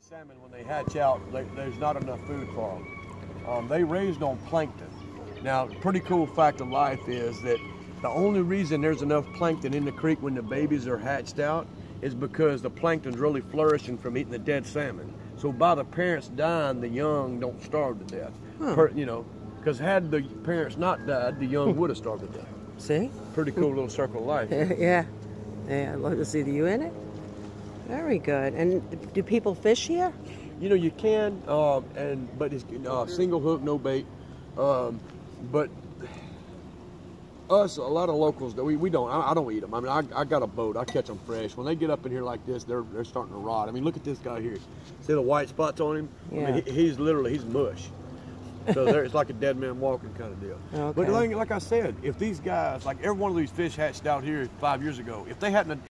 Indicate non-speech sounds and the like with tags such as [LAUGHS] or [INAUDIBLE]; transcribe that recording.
salmon, when they hatch out, they, there's not enough food for them. Um, they raised on plankton. Now, pretty cool fact of life is that the only reason there's enough plankton in the creek when the babies are hatched out is because the plankton's really flourishing from eating the dead salmon. So by the parents dying, the young don't starve to death. Huh. Per- you know, because had the parents not died, the young would have starved to death. See? Pretty cool little circle of life. [LAUGHS] yeah. Yeah, I'd love to see you in it. Very good. And do people fish here? You know, you can, um, and but it's uh, single hook, no bait. Um, but us, a lot of locals, we, we don't. I, I don't eat them. I mean, I, I got a boat. I catch them fresh. When they get up in here like this, they're they're starting to rot. I mean, look at this guy here. See the white spots on him? I Yeah. mean, he, he's literally he's mush. So there, it's like a dead man walking kind of deal. Okay. But like, like I said, if these guys, like every one of these fish hatched out here five years ago, if they hadn't